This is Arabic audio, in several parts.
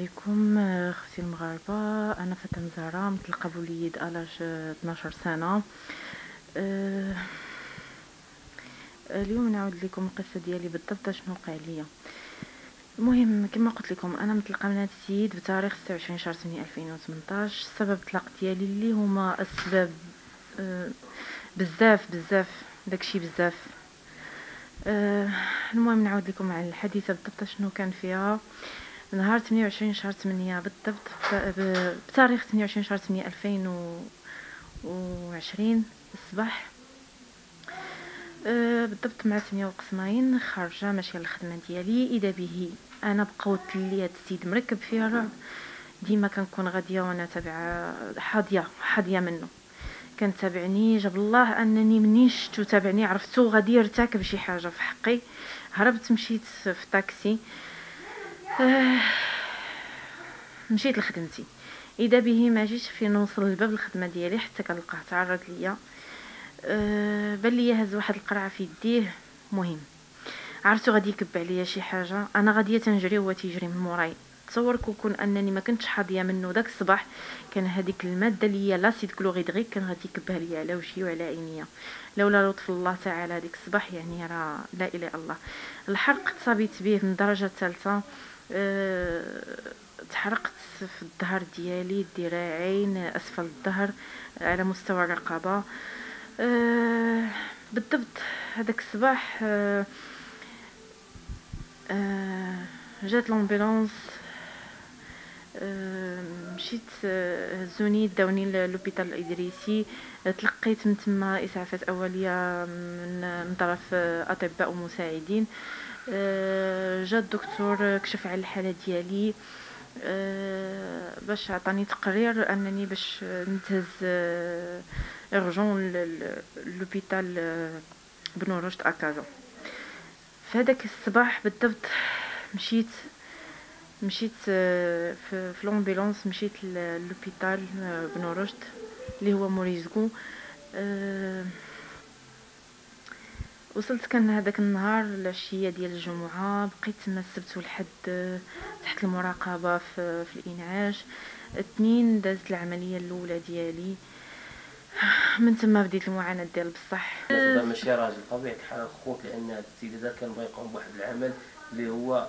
عليكم أختي المغاربة. أنا فاطمه زهراء مطلقة بوليد ألاج 12 سنة. أه اليوم نعاود لكم القصة ديالي بالضبط شنو وقع ليا. المهم كما قلت لكم أنا مطلقة من هذا السيد بتاريخ 26 شهر 8 2018 سبب الطلاق ديالي اللي هما اسباب أه بزاف بزاف داكشي بزاف. أه المهم نعاود لكم على الحادثه بالضبط شنو كان فيها. نهار 28 شهر 8 بالضبط بتاريخ 28 شهر 8 2020 الصباح. أه بالضبط مع 8 وقسمين خارجة ماشية للخدمة ديالي. إذا به أنا بقوت لي هاد السيد مركب فيها رعب ديما كنكون غادية وأنا تابعة حاضيه حاضيه منه. كان تابعني جاب الله أنني منين شفتو تابعني عرفتو غادي يرتكب شي حاجة في حقي. هربت مشيت في طاكسي. آه مشيت لخدمتي. إذا به ما جيتش في نوصل لباب الخدمة ديالي حتى كنلقاه تعرض ليا. أه بان ليا هز واحد القرعة في يديه. مهم. عرفتو غادي يكب عليا شي حاجة؟ أنا غادية تنجري وهو تيجري من موراي تصور كون أنني ما كنتش حاضية منه داك الصباح كان هذيك المادة اللي هي l'acide chlorhydrique كان غادي يكبها ليا على وجهي وعلى عينيا. لولا لطف الله تعالى هذيك الصباح يعني راه لا إله إلا الله. الحرق تصابيت به من الدرجه الثالثه أه تحرقت في الظهر ديالي الذراعين أسفل الظهر على مستوى الرقبة. أه بالضبط هذاك الصباح. أه أه جات l'ambulance مشيت هزوني داوني l'hôpital الإدريسي. تلقيت من تما إسعافات أولية من طرف أطباء ومساعدين. جا الدكتور كشف على الحالة ديالي. باش عطاني تقرير أنني باش نتهز urgent l'hôpital ابن رشد à Casa في هذاك الصباح بالضبط مشيت مشيت في في l'ambulance مشيت ل l'hôpital بنو رشد اللي هو موريزكو أه وصلت كان هذاك النهار العشيه ديال الجمعة. بقيت تما السبت والحد تحت المراقبة في, في الإنعاش. اثنين دازت العملية الأولى ديالي. من تما بديت المعاناة ديال بصح. ماشي راجل طبيعه الحال خوك لأن هذا السيد هذا كان بغى يقوم بواحد العمل اللي هو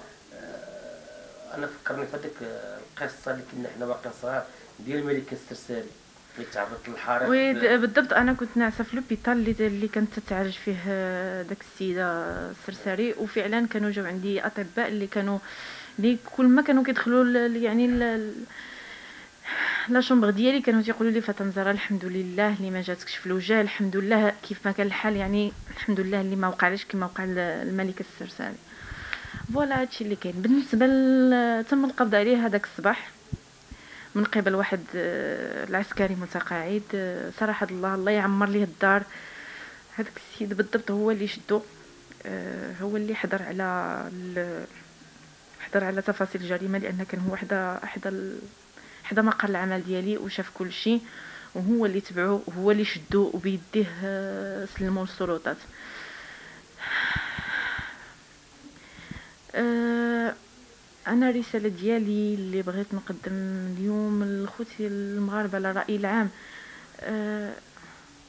أنا فكرني في هذيك القصة اللي كنا حنا باقي صغار ديال الملكه السرساري اللي تعرضت للحريق oui بالضبط أنا كنت ناعسه في l'hôpital اللي اللي كانت تتعالج فيه داك السيدة السرساري وفعلا كانوا جاو عندي أطباء اللي كانوا اللي كل ما كانوا كيدخلوا يعني la chambre ديالي كانوا تيقولوا لي فاطمة الحمد لله اللي ما جاتكش في الوجه الحمد لله كيف ما كان الحال يعني الحمد لله اللي ما وقعليش كما وقع الملكه السرساري. فوالا هادشي اللي كاين. بالنسبة تم القبض عليه هذاك الصباح من قبل واحد العسكري متقاعد صراحة الله الله يعمر ليه الدار. هذاك السيد بالضبط هو اللي شدو هو اللي حضر على حضر على تفاصيل الجريمه لأن كان هو حدا حدا حدا مقر العمل ديالي وشاف كل شيء وهو اللي تبعوه وهو اللي شدو وبيديه سلموا للسلطات. أه أنا الرساله ديالي اللي بغيت نقدم اليوم لخوتي المغاربة على الراي العام. أه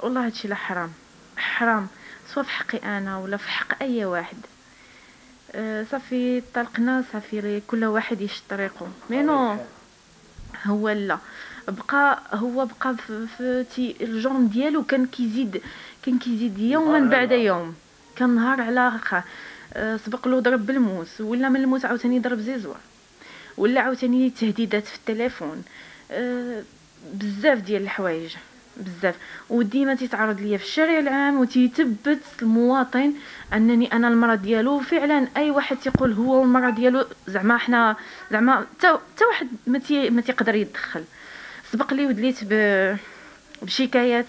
والله هادشي لا حرام حرام سواء في حقي أنا ولا في حق أي واحد. أه صافي طلقنا صافي كل واحد يشد طريقه مينو هو لا. بقى هو بقى في, الجون ديالو كان كيزيد كان كيزيد يوما بعد يوم. كان نهار على آخر. سبق له ضرب بالموس ولا من الموت عاوتاني ضرب زيزوار ولا عاوتاني تهديدات في التليفون. أه بزاف ديال الحوايج بزاف. وديما تيتعرض ليا في الشارع العام وتيثبت المواطن أنني أنا المراه ديالو. فعلا أي واحد تيقول هو المراه ديالو زعما حنا زعما حتى واحد ما تيقدر يتدخل. سبق لي ودليت بشكايات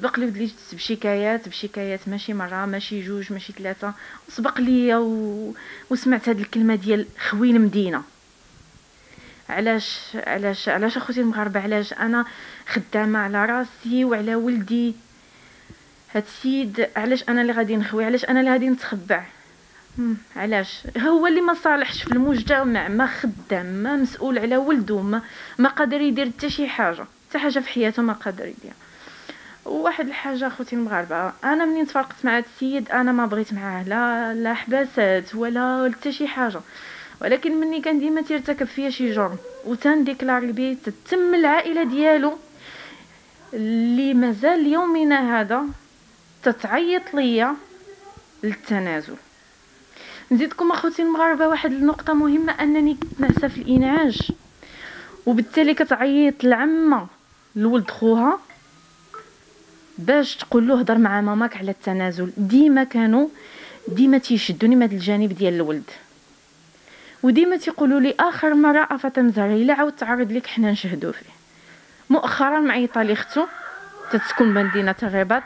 سبق لي ودليت بشكايات بشكايات ماشي مرة ماشي جوج ماشي ثلاثة وسبق لي و... وسمعت هاد الكلمة ديال خوين مدينة. علاش علاش علاش أخوتي المغاربة؟ علاش أنا خدامة على راسي وعلى ولدي؟ هاد السيد علاش أنا اللي غادي نخوي؟ علاش أنا اللي غادي نتخبع؟ علاش؟ هو اللي ما صالحش في المجتمع ما خدام ما مسؤول على ولده ما ما قادر يدير حتى شي حاجة حتى حاجة في حياته ما قادر يدير. وواحد الحاجة أخوتي المغاربة أنا منين تفرقت مع هذا السيد؟ أنا ما بغيت معاه لا لا حباسات ولا حتى شي حاجة. ولكن مني كان ديما تيرتكب فيا شي جرم وتنديكلاري بيه تتم العائلة ديالو اللي مازال يومنا هذا تتعيط ليا للتنازل. نزيدكم أخوتي المغاربة واحد النقطة مهمة أنني كنت في الانعاج وبالتالي كتعيط العمه لولد خوها باش تقول له هضر مع ماماك على التنازل. ديما كانوا ديما تيشدوني من الجانب ديال الولد. وديما تيقولوا لي آخر مرة فاطمه زهري إلا عاود تعرض لك حنا نشهدوا فيه. مؤخرا معيطه لي أختو تتسكن بمدينه الرباط.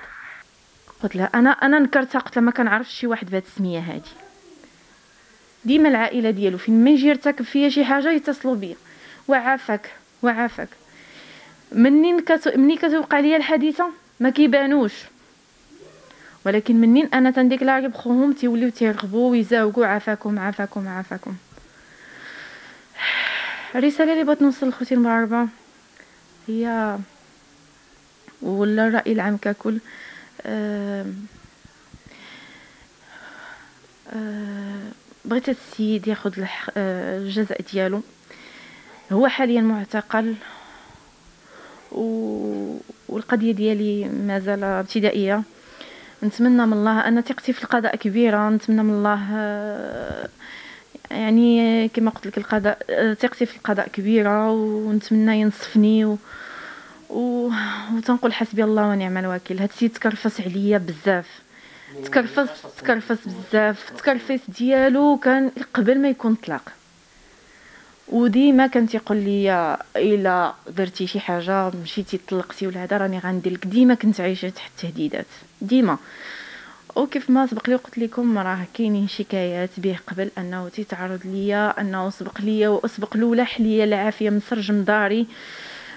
قلت لها أنا أنا نكرتها. قلت لها ما كنعرفش شي واحد بهذه السمية هذه ديما العائلة ديالو فين ما يجي يرتكب فيا شي حاجة يتصلوا بيا. وعافاك وعافاك. منين كت... مني كتوقع ليا الحادثة؟ ما كيبانوش. ولكن منين أنا تن déclarer بخوهم تيوليو تيرغبوا ويزاوقوا عافاكم عافاكم عافاكم. الرسالة اللي بغيت نوصل لخوتي المغاربه هي ولا الرأي العام ككل آه آه بغيت السيد ياخذ الجزاء ديالو. هو حاليا معتقل. والقضية ديالي مازال ابتدائية. نتمنى من الله أنا ثقتي في القضاء كبيرة. نتمنى من الله آه، يعني كما قلت لك القضاء آه، ثقتي في القضاء كبيرة ونتمنى ينصفني و... و... وتنقول حسبي الله ونعم الوكيل. هاد السيد تكرفس عليا بزاف. تكرفس تكرفس بزاف. التكرفيس ديالو كان قبل ما يكون طلاق. وديما كان تيقول لي إلا درتي شي حاجة مشيتي طلقتي ولا هذا راني غندير لك. ديما كنت عايشة تحت التهديدات. ديما. وكيف ما سبق لي قلت لكم راه كاينين شكايات به قبل أنه تيتعرض ليا أنه سبق ليا وأسبق له لاح ليا العافية من سرجم داري.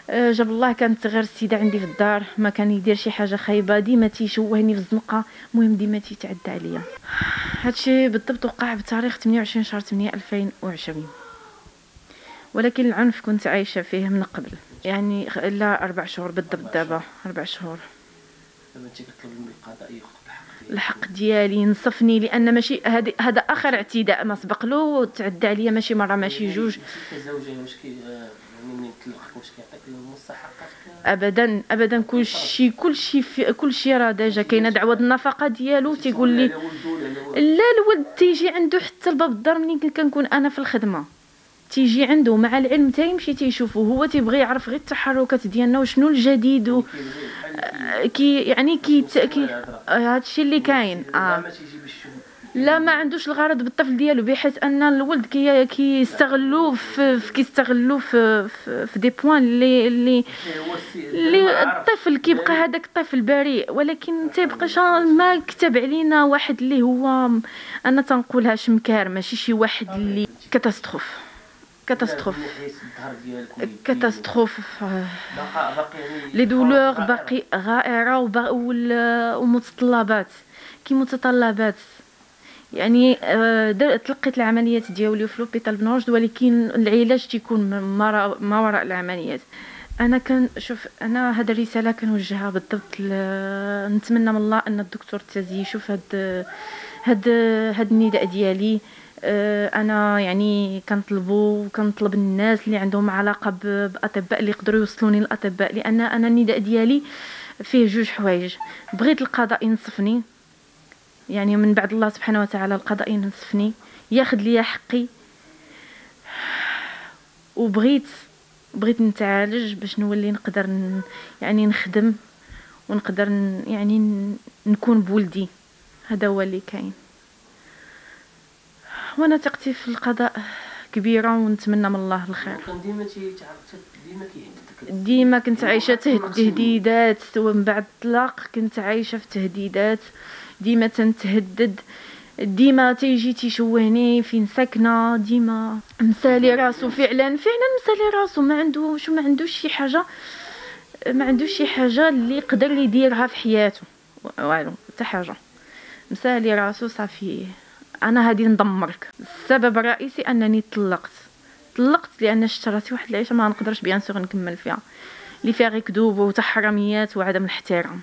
آه، جاب الله كانت غير السيدة عندي في الدار ما كان يدير شي حاجة خايبة ديما تيشوهني في الزنقة. المهم ديما تيتعدى عليا. هادشي بالضبط وقع بتاريخ 28 شهر 8 2020 ولكن العنف كنت عايشة فيه من قبل. يعني لا أربع شهور بالضبط دابا أربع شهور. لما انت كتطلب من القضاء ياخذ الحق ديالي ينصفني لأن ماشي هذا هذا آخر اعتداء ما سبق له وتعدى عليا ماشي مرة ماشي جوج. كزوجه واش كي آه، يعني ملي طلقك واش كيعطيك المستحقات ابدا ابدا كلشي كلشي في كلشي راه déjà كاينة دعوة النفقة ديالو تيقول لي لا الولد تيجي عنده حتى لباب الدار ملي كن- كنكون أنا في الخدمة. تيجي عنده مع العلم تا يمشي تيشوفو هو تيبغي يعرف غير التحركات ديالنا وشنو الجديد و كي يعني كي كي هادشي اللي كاين. آه. لا ما عندوش الغرض بالطفل ديالو بحيث أن الولد كي كيستغلوه في في- كيستغلوه في في, في des points اللي اللي السي- اللي. الطفل كيبقى هذاك الطفل بريء. ولكن تيبقى شا- ما كتب علينا واحد اللي هو أنا تنقولها شمكار ماشي شي واحد اللي catastrophe. catastrophe. catastrophe. les douleurs غائرة. باقي وال- ومتطلبات. كي متطلبات؟ يعني آه، تلقيت العمليات ديالي في l'hôpital بن رشد ولكن العلاج تيكون ما وراء العمليات. أنا كان شوف أنا هذا الرسالة كنوجهها بالضبط ل- نتمنى من الله أن الدكتور تازي يشوف هاد هاد هاد النداء ديالي. أنا يعني كنطلبوا وكنطلب الناس اللي عندهم علاقة بأطباء اللي يقدروا يوصلوني للأطباء لأن أنا النداء ديالي فيه جوج حوايج. بغيت القضاء ينصفني يعني من بعد الله سبحانه وتعالى القضاء ينصفني ياخذ لي حقي. وبغيت بغيت نتعالج باش نولي نقدر ن... يعني نخدم ونقدر ن... يعني. نكون بولدي. هذا هو اللي كاين. وأنا ثقتي في القضاء كبيرة ونتمنى من الله الخير. كان ديما ديما كيهددك ديما كنت عايشة ته- تهديدات ومن بعد الطلاق كنت عايشة في تهديدات. ديما تنتهدد. ديما تيجي تيشوهني فين ساكنة. ديما مسالي راسو فعلا. فعلا مسالي راسو. ما عندوش ما عندوش شي حاجة. ما عندوش شي حاجة اللي يقدر يديرها في حياته. والو حتى حاجة. مسالي راسو صافي. أنا هادي ندمرك. السبب الرئيسي أنني طلقت. طلقت لأن راسي واحد العيشة ما نقدرش بيان سور نكمل فيها. اللي فيها غير كذوب وتحرميات وعدم الاحترام.